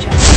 Gotcha.